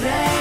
baby.